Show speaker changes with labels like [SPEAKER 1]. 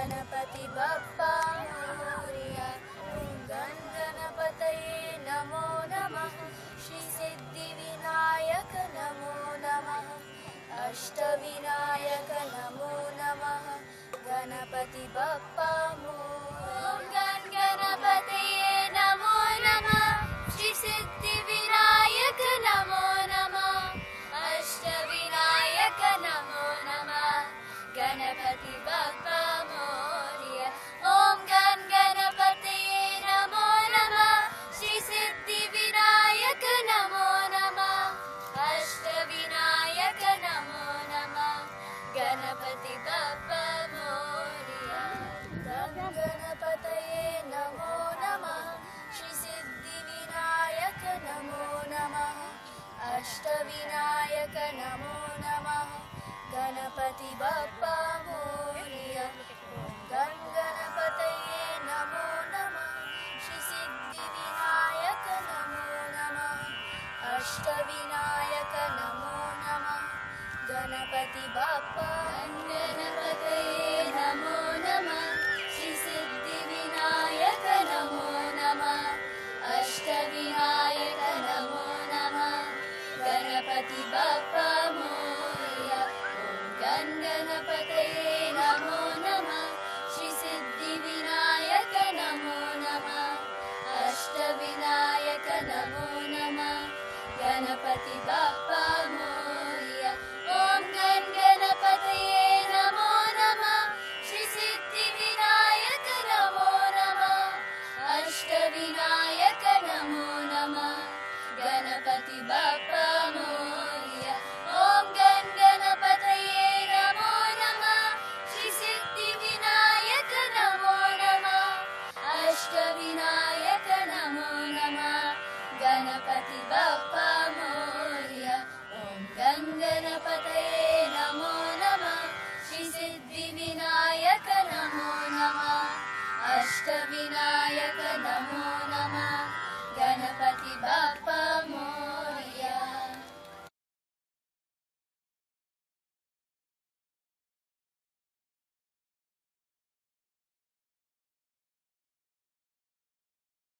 [SPEAKER 1] गणपति बप्पा गन् गणपतये नमो नमः। श्रीसिद्धिविनायक नमो नमः। अष्टविनायक नमो नमः। गणपति बप्पा गणपति बाप मौर्या। गणपतये नमो नमः। श्रीसिद्धिविनायक नमो नमः। अष्टविनायक नमो नमः। गणपति बाप मौर्या। गङ्गणपतये नमो नमः। श्रीसिद्धिविनायक नमो नमः। अष्टविनायक गणपति बाप्पा। गणपतये नमो नमः। श्रीसिद्धिविनायक नमो नमः। अष्टविनायक नमो नमः। गणपति बाप्पा मोरया। ॐ गणपतये नमो नमः। श्रीसिद्धिविनायक नमो नमः। अष्टविनायक नमो नमः। गणपति बाप्पा Marina.